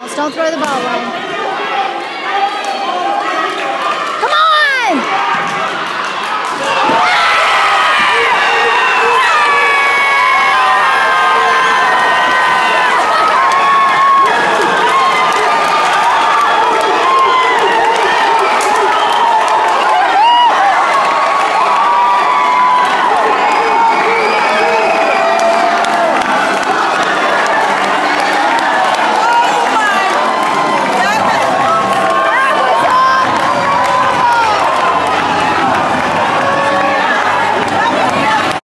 Don't throw the ball, Ryan.